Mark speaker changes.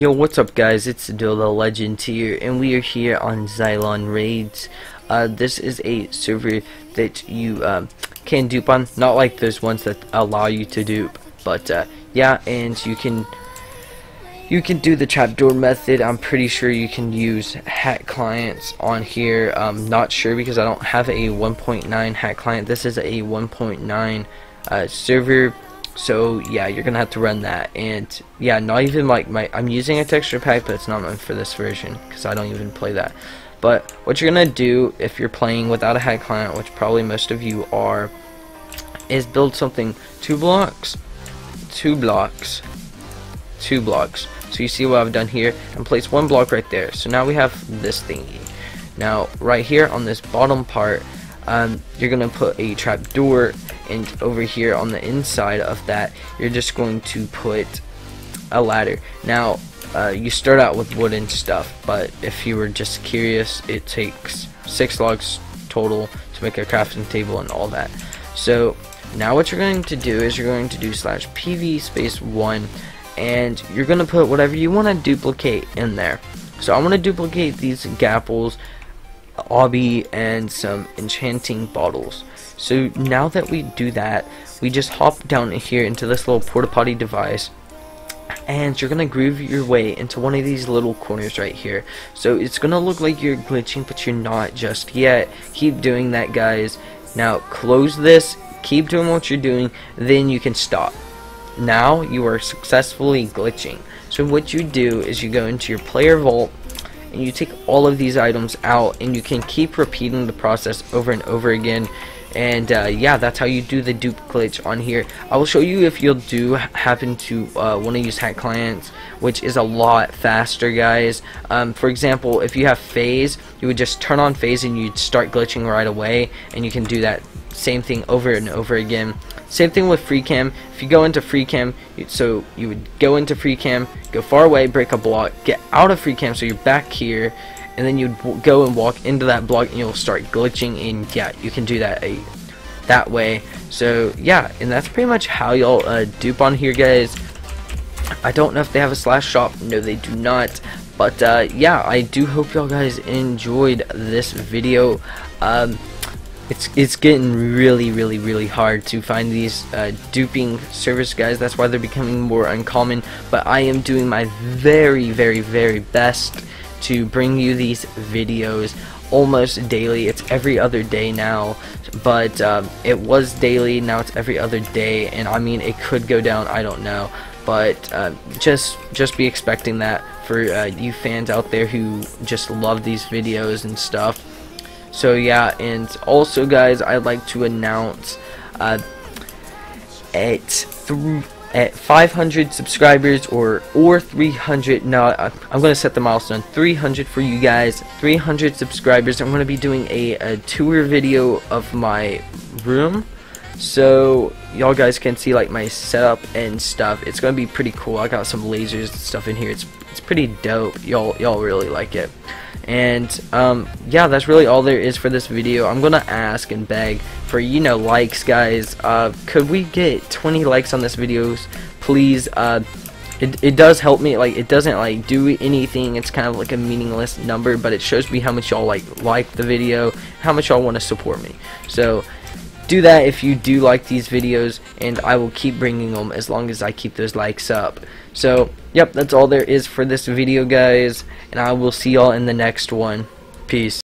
Speaker 1: Yo, what's up guys? It's Dill the Legend here, and we are here on Xylon Raids. Uh, this is a server that you um, can dupe on, not like those ones that allow you to dupe, but uh, yeah, and you can you can do the trapdoor method. I'm pretty sure you can use hack clients on here. I'm not sure because I don't have a 1.9 hack client. This is a 1.9 uh, server so yeah you're gonna have to run that. And yeah not even like my I'm using a texture pack but it's not meant for this version because I don't even play that. But what you're gonna do if you're playing without a hack client which probably most of you are is build something two blocks two blocks two blocks. So you see what I've done here and place one block right there. So now we have this thingy. Now right here on this bottom part um, you're gonna put a trap door and over here on the inside of that. You're just going to put a ladder. Now uh, you start out with wooden stuff but if you were just curious it takes six logs total to make a crafting table and all that. So now what you're going to do is you're going to do slash pv space one and you're to put whatever you want to duplicate in there. So I want to duplicate these gapples obby and some enchanting bottles. So now that we do that we just hop down here into this little porta potty device and you're gonna groove your way into one of these little corners right here. So it's gonna look like you're glitching but you're not just yet. Keep doing that guys. Now close this keep doing what you're doing then you can stop. Now you are successfully glitching. So what you do is you go into your player vault and you take all of these items out and you can keep repeating the process over and over again. And uh, yeah that's how you do the dupe glitch on here. I will show you if you'll do happen to uh, want to use hack clients which is a lot faster guys. Um, for example if you have phase you would just turn on phase and you'd start glitching right away and you can do that same thing over and over again same thing with free cam. If you go into free cam so you would go into free cam go far away break a block get out of free cam so you're back here and then you'd go and walk into that block and you'll start glitching and yeah you can do that a that way. So yeah and that's pretty much how y'all uh, dupe on here guys. I don't know if they have a slash shop. No they do not. But uh, yeah I do hope y'all guys enjoyed this video. Um, it's it's getting really really really hard to find these uh, duping service guys. That's why they're becoming more uncommon. But I am doing my very very very best to bring you these videos almost daily. It's every other day now but um, it was daily. Now it's every other day. And I mean it could go down. I don't know. But uh, just just be expecting that for uh, you fans out there who just love these videos and stuff so yeah and also guys I'd like to announce uh, at through at 500 subscribers or or 300 no I'm gonna set the milestone 300 for you guys 300 subscribers. I'm gonna be doing a, a tour video of my room so y'all guys can see like my setup and stuff. It's gonna be pretty cool. I got some lasers and stuff in here. It's it's pretty dope. Y'all y'all really like it and um, yeah that's really all there is for this video. I'm gonna ask and beg for you know likes guys. Uh, could we get 20 likes on this videos please uh, it, it does help me like it doesn't like do anything. It's kind of like a meaningless number but it shows me how much y'all like like the video how much y'all want to support me. So do that if you do like these videos and I will keep bringing them as long as I keep those likes up. So yep that's all there is for this video guys and I will see y'all in the next one. Peace